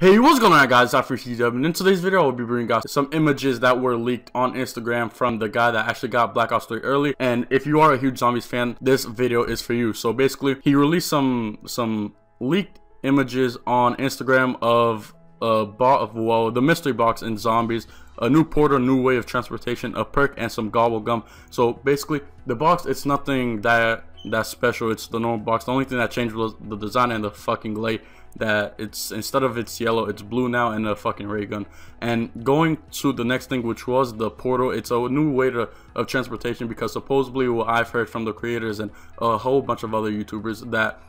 Hey, what's going on guys, FreeCW, and in today's video I will be bringing guys some images that were leaked on Instagram from the guy that actually got Black Ops 3 early, and if you are a huge Zombies fan, this video is for you. So basically, he released some some leaked images on Instagram of a of well, the mystery box in Zombies, a new portal, new way of transportation, a perk, and some gobble gum. So basically, the box, it's nothing that that's special, it's the normal box. The only thing that changed was the design and the fucking light that it's instead of it's yellow it's blue now and a fucking ray gun. And going to the next thing which was the portal it's a new way to, of transportation because supposedly what i've heard from the creators and a whole bunch of other youtubers that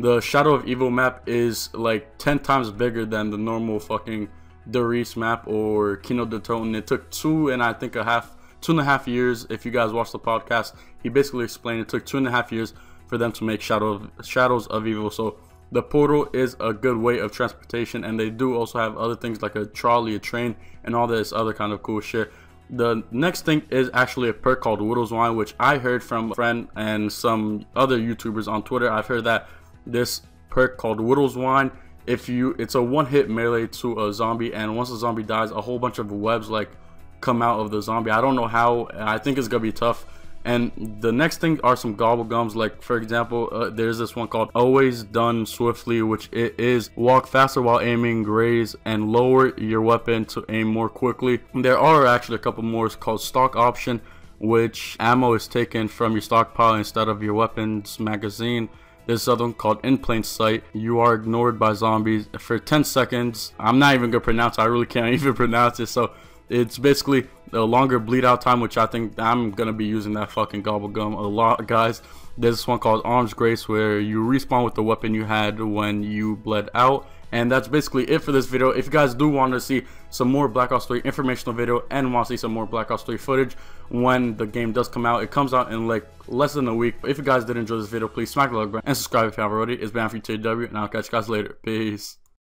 the shadow of evil map is like 10 times bigger than the normal fucking Der Riese map or Kino der Toten. It took two and i think a half two and a half years if you guys watch the podcast he basically explained it took two and a half years for them to make shadow of, shadows of evil. So the portal is a good way of transportation and they do also have other things like a trolley, a train, and all this other kind of cool shit. The next thing is actually a perk called Widow's Wine, which I heard from a friend and some other YouTubers on Twitter. I've heard that this perk called Widow's Wine, if you, it's a one-hit melee to a zombie, and once the zombie dies, a whole bunch of webs like come out of the zombie. I don't know how. I think it's gonna be tough and the next thing are some gobble gums. Like for example, uh, there's this one called Always Done Swiftly, which it is walk faster while aiming, graze, and lower your weapon to aim more quickly. There are actually a couple more. It's called Stock Option, which ammo is taken from your stockpile instead of your weapons magazine. There's other one called In Plain Sight. You are ignored by zombies for 10 seconds. I'm not even gonna pronounce it. I really can't even pronounce it. So it's basically a longer bleed out time, which I think I'm gonna be using that fucking gobble gum a lot, guys. There's this one called Arms Grace where you respawn with the weapon you had when you bled out. And that's basically it for this video. If you guys do want to see some more Black Ops 3 informational video and want to see some more Black Ops 3 footage when the game does come out, it comes out in like less than a week. But if you guys did enjoy this video, please smack the like button and subscribe if you haven't already. It's been FreeCW, and I'll catch you guys later. Peace.